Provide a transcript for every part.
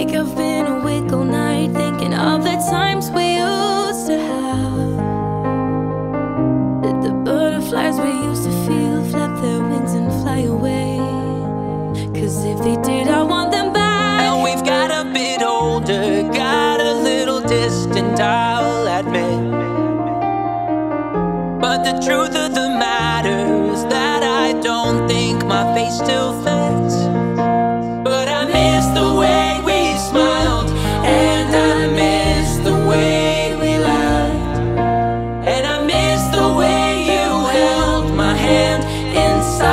Mike I've been awake all night Thinking of the times we used to have. Did the butterflies we used to feel Flap their wings and fly away. Cause if they did, I want them back. Now we've got a bit older Got a little distant, I'll admit. But the truth of the matter Is that I don't think my face still fits. Inside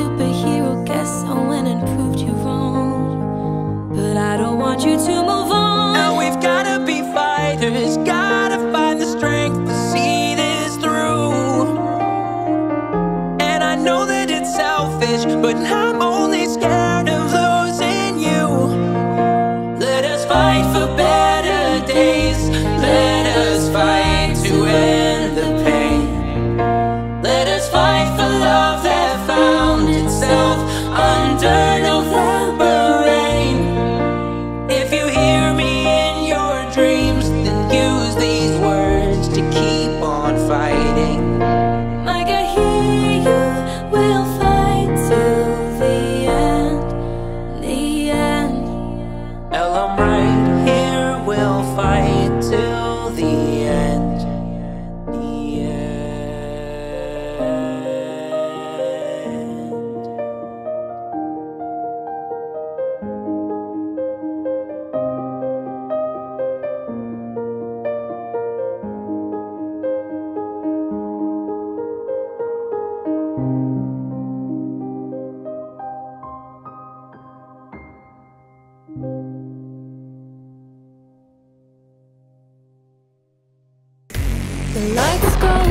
superhero. Guess I went and proved you wrong. But I don't want you to move on. Now we've gotta be fighters, gotta find the strength to see this through. And I know that it's selfish, but I'm under Let's go.